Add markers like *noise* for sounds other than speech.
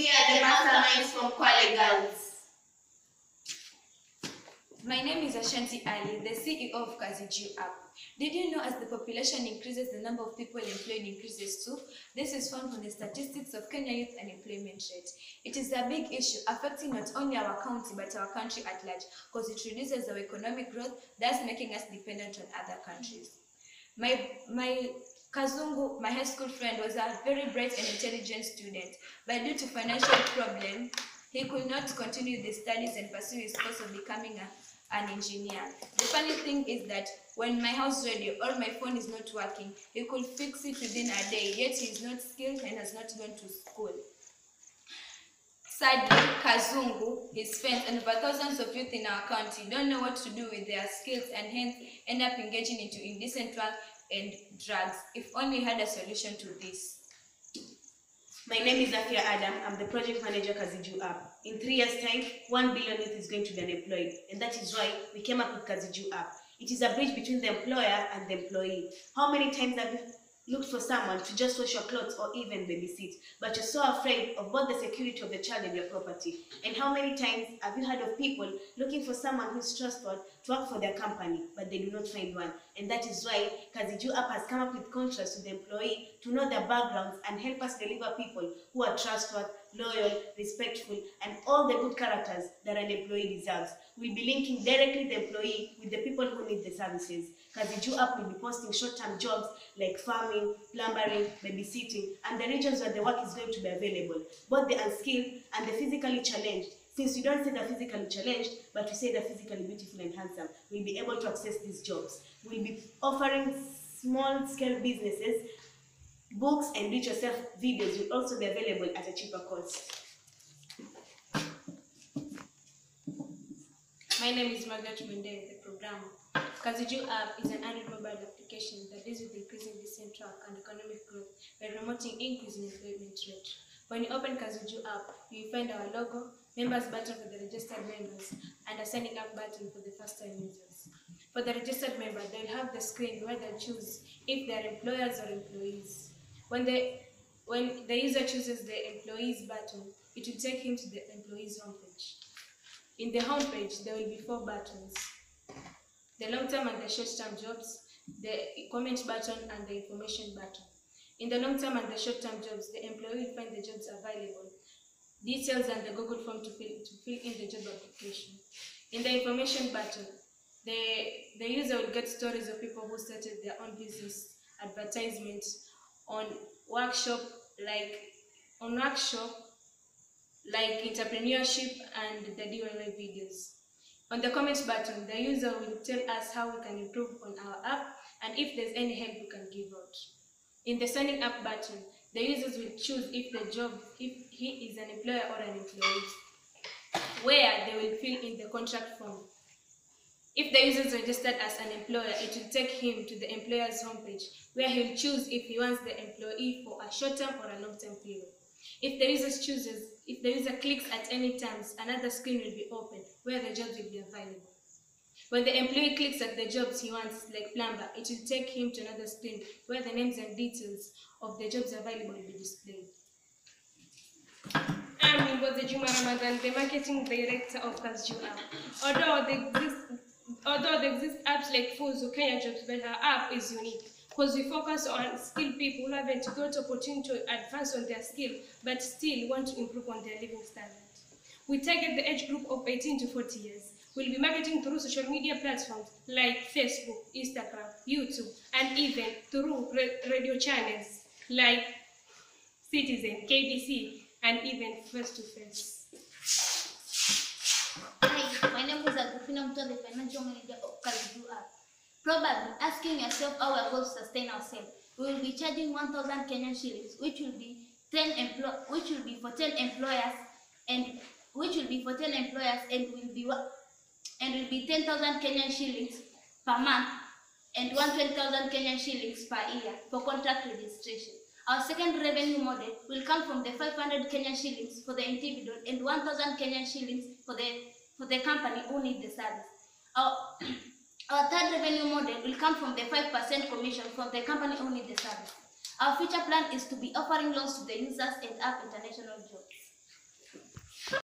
We are the masterminds from Kwale Girls. My name is Ashanti Ali, the CEO of Kazi Juu App. Did you know as the population increases, the number of people employed increases too? This is found from the statistics of Kenya Youth Unemployment Rate. It is a big issue affecting not only our county but our country at large because it reduces our economic growth, thus making us dependent on other countries. My, my Kazungu, my high school friend, was a very bright and intelligent student, but due to financial problems, he could not continue the studies and pursue his course of becoming a, an engineer. The funny thing is that when my house radio or my phone is not working, he could fix it within a day, yet he is not skilled and has not gone to school. Sadly, Kazungu, his friends, and over thousands of youth in our county don't know what to do with their skills and hence end up engaging into indecent work and drugs. If only had a solution to this. My name is Afia Adam. I'm the project manager Kazi Juu App. In three years' time, one billion youth is going to be unemployed, and that is why we came up with Kazi Juu App. It is a bridge between the employer and the employee. How many times have looked for someone to just wash your clothes or even babysit, but you're so afraid of both the security of the child and your property? And how many times have you heard of people looking for someone who's trustworthy to work for their company, but they do not find one? And that is why Kazi Juu App has come up with contracts with the employee to know their backgrounds and help us deliver people who are trustworthy, loyal, respectful, and all the good characters that an employee deserves. We'll be linking directly the employee with the people who need the services. Because Kazi Juu app will be posting short-term jobs like farming, plumbering, babysitting, and the regions where the work is going to be available. Both the unskilled and the physically challenged since we don't say the physically challenged, but we say the physically beautiful and handsome, we'll be able to access these jobs. We'll be offering small scale businesses, books, and do yourself videos will also be available at a cheaper cost. My name is Margaret Mende, the programmer. Kazi Juu app is an Android mobile application that deals with increasing decent track and economic growth by promoting increase in employment rate. When you open Kazi Juu app, you will find our logo, members button for the registered members, and a signing up button for the first time users. For the registered member, they'll have the screen where they'll choose if they're employers or employees. When they when the user chooses the employees button, it will take him to the employees homepage. In the homepage, there will be four buttons. The long-term and the short-term jobs, the comment button and the information button. In the long-term and the short-term jobs, the employee will find the jobs available, details and the Google form to fill, to fill in the job application. In the information button, the, the user will get stories of people who started their own business, advertisements on workshop like on workshop like entrepreneurship and the DIY videos. On the comments button, the user will tell us how we can improve on our app and if there's any help we can give out. In the signing up button, the users will choose if the job, if he is an employer or an employee, where they will fill in the contract form. If the user is registered as an employer, it will take him to the employer's homepage, where he'll choose if he wants the employee for a short-term or a long-term period. If the user chooses, if the user clicks at any times, another screen will be opened where the jobs will be available. When the employee clicks at the jobs he wants, like plumber, it will take him to another screen where the names and details of the jobs available will be displayed. I'm Imboze Juma Ramadan, the marketing director of Kazi Juu app. Although there exist, although there exist apps like Fuzu, Kenya Jobs, but our app is unique because we focus on skilled people who haven't got opportunity to advance on their skill but still want to improve on their living standard. We target the age group of 18 to 40 years. We'll be marketing through social media platforms like Facebook, Instagram, YouTube, and even through radio channels like Citizen, KBC, and even face to Face Agrifina the financial manager of. Probably asking yourself how we're going to sustain ourselves. We will be charging 1,000 Kenyan shillings, which will be 10 emplo- which will be for 10 employers, and which will be for 10 employers, and will be and will be 10,000 Kenyan shillings per month, and 120,000 Kenyan shillings per year for contract registration. Our second revenue model will come from the 500 Kenyan shillings for the individual and 1,000 Kenyan shillings for the for the company who need the service. Our, *clears throat* our third revenue model will come from the 5% commission from the company who need the service. Our future plan is to be offering loans to the users and app international jobs.